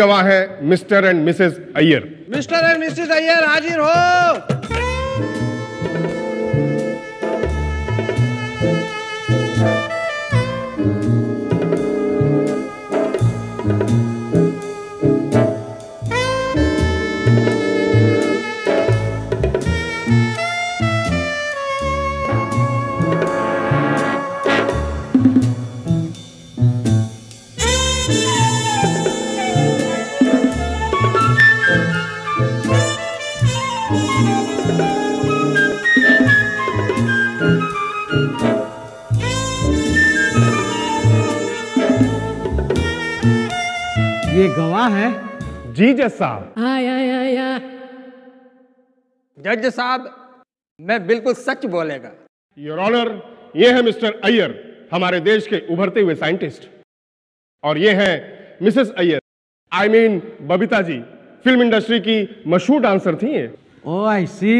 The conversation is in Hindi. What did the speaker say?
गवाह है Mr and Mrs Iyer. Mr and Mrs Iyer हाजिर हो। ये गवाह है। जी जज साहब। आय आय आय आय। जज साहब मैं बिल्कुल सच बोलेगा। योर ऑनर ये है मिस्टर अय्यर हमारे देश के उभरते हुए साइंटिस्ट। और ये हैं Mrs Iyer I mean Babita ji film industry की मशहूर डांसर थी ये। ओ आई सी